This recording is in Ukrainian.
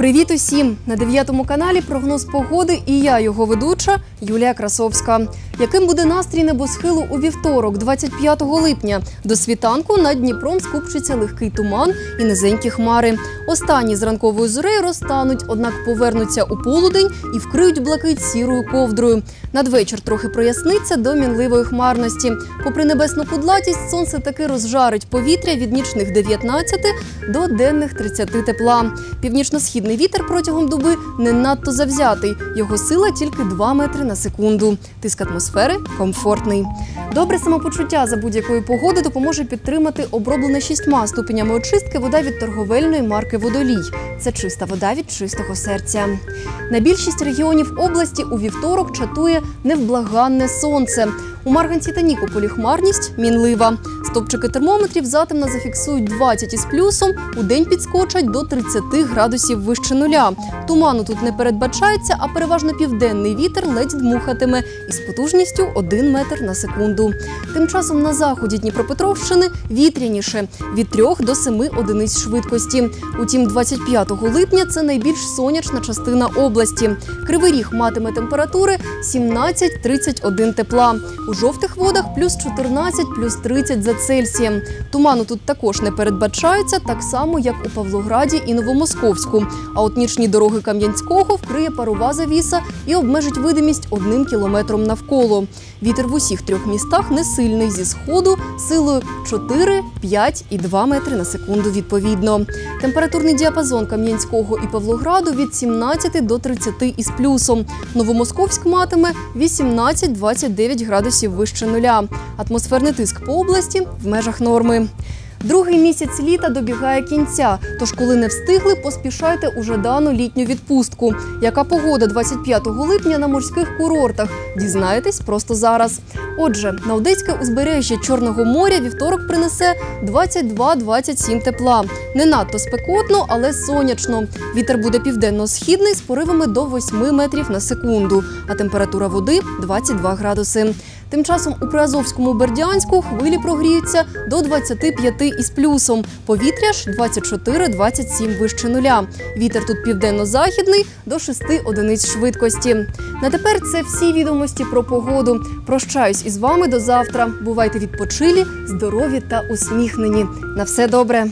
Привіт усім! На дев'ятому каналі прогноз погоди і я, його ведуча Юлія Красовська. Яким буде настрій небосхилу у вівторок, 25 липня? До світанку над Дніпром скупчиться легкий туман і низенькі хмари. Останні з ранкової зорею розтануть, однак повернуться у полудень і вкриють блакить сірою ковдрою. Надвечір трохи проясниться до мінливої хмарності. Попри небесну кудлатість, сонце таки розжарить повітря від нічних 19 до денних 30 тепла. Північно-східний вітер протягом доби не надто завзятий. Його сила тільки 2 метри на секунду. Тиск атмосфери комфортний. Добре самопочуття за будь-якої погоди допоможе підтримати оброблена шістьма ступенями очистки вода від торговельної марки Водолій. Це чиста вода від чистого серця. На більшість регіонів області у вівторок чатує невблаганне сонце. У Марганці та Нікополі хмарність мінлива. Стопчики термометрів затемно зафіксують 20 із плюсом, у день підскочать до 30 градусів вище нуля. Туману тут не передбачається, а переважно південний вітер ледь дмухатиме із потужністю 1 метр на секунду. Тим часом на заході Дніпропетровщини вітряніше від 3 до 7 одиниць швидкості. Утім, 25 липня це найбільш сонячна частина області. Кривий ріг матиме температури 17-31 тепла. У жовтих водах плюс 14, плюс 30 за Цельсієм. Туману тут також не передбачається, так само як у Павлограді і Новомосковську. А от нічні дороги Кам'янського вкриє парова завіса і обмежить видимість одним кілометром навколо. Вітер в усіх трьох містах не сильний зі сходу силою 4, 5 і 2 метри на секунду відповідно. Температурний діапазон Кам'янського і Павлограду від 17 до 30 із плюсом. Новомосковськ матиме 18-29 градусів вище нуля. Атмосферний тиск по області в межах норми. Другий місяць літа добігає кінця, тож коли не встигли, поспішайте уже дану літню відпустку. Яка погода 25 липня на морських курортах? Дізнаєтесь просто зараз. Отже, на Одеське узбережжя Чорного моря вівторок принесе 22-27 тепла. Не надто спекотно, але сонячно. Вітер буде південно-східний з поривами до 8 метрів на секунду, а температура води 22 градуси. Тим часом у Приазовському Бердянську хвилі прогріються до 25 із плюсом. Повітря ж 24-27 вище нуля. Вітер тут південно-західний до 6 одиниць швидкості. На тепер це всі відомості про погоду. Прощаюсь із вами до завтра. Бувайте відпочилі, здорові та усміхнені. На все добре.